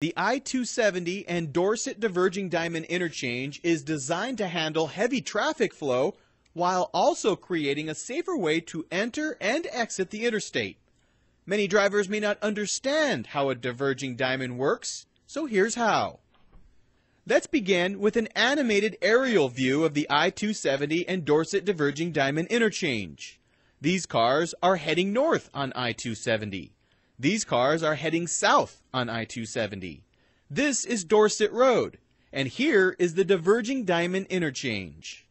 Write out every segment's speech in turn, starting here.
The I-270 and Dorsett Diverging Diamond Interchange is designed to handle heavy traffic flow while also creating a safer way to enter and exit the interstate. Many drivers may not understand how a diverging diamond works, so here's how. Let's begin with an animated aerial view of the I-270 and Dorsett Diverging Diamond Interchange. These cars are heading north on I-270. These cars are heading south on I-270. This is Dorsett Road, and here is the Diverging Diamond Interchange.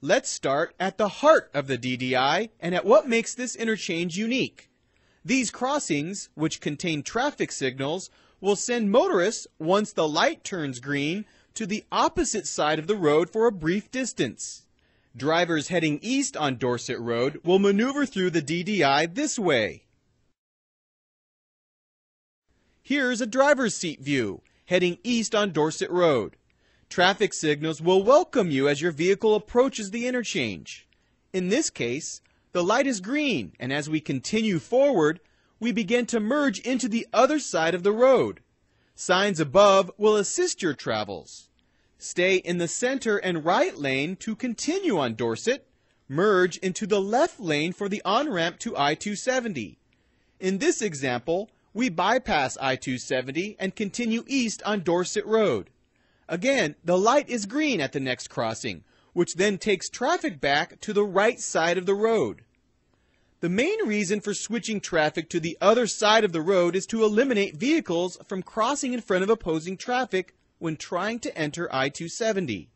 Let's start at the heart of the DDI and at what makes this interchange unique. These crossings, which contain traffic signals, will send motorists, once the light turns green, to the opposite side of the road for a brief distance. Drivers heading east on Dorsett Road will maneuver through the DDI this way. Here's a driver's seat view, heading east on Dorsett Road. Traffic signals will welcome you as your vehicle approaches the interchange. In this case, the light is green, and as we continue forward, we begin to merge into the other side of the road. Signs above will assist your travels. Stay in the center and right lane to continue on Dorsett. Merge into the left lane for the on-ramp to I-270. In this example, we bypass I-270 and continue east on Dorsett Road. Again, the light is green at the next crossing, which then takes traffic back to the right side of the road. The main reason for switching traffic to the other side of the road is to eliminate vehicles from crossing in front of opposing traffic when trying to enter I-270.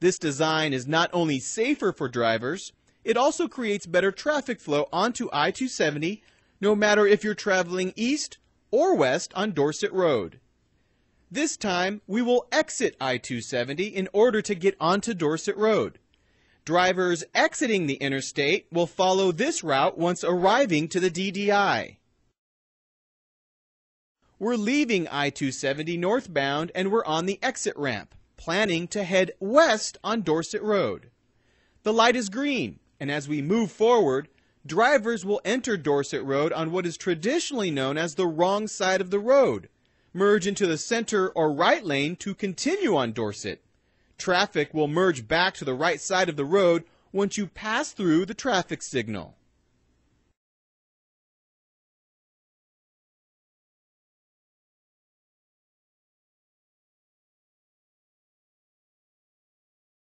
This design is not only safer for drivers, it also creates better traffic flow onto I-270 no matter if you're traveling east or west on Dorsett Road. This time, we will exit I-270 in order to get onto Dorsett Road. Drivers exiting the interstate will follow this route once arriving to the DDI. We're leaving I-270 northbound and we're on the exit ramp, planning to head west on Dorset Road. The light is green, and as we move forward, drivers will enter Dorsett Road on what is traditionally known as the wrong side of the road, merge into the center or right lane to continue on Dorsett. Traffic will merge back to the right side of the road once you pass through the traffic signal.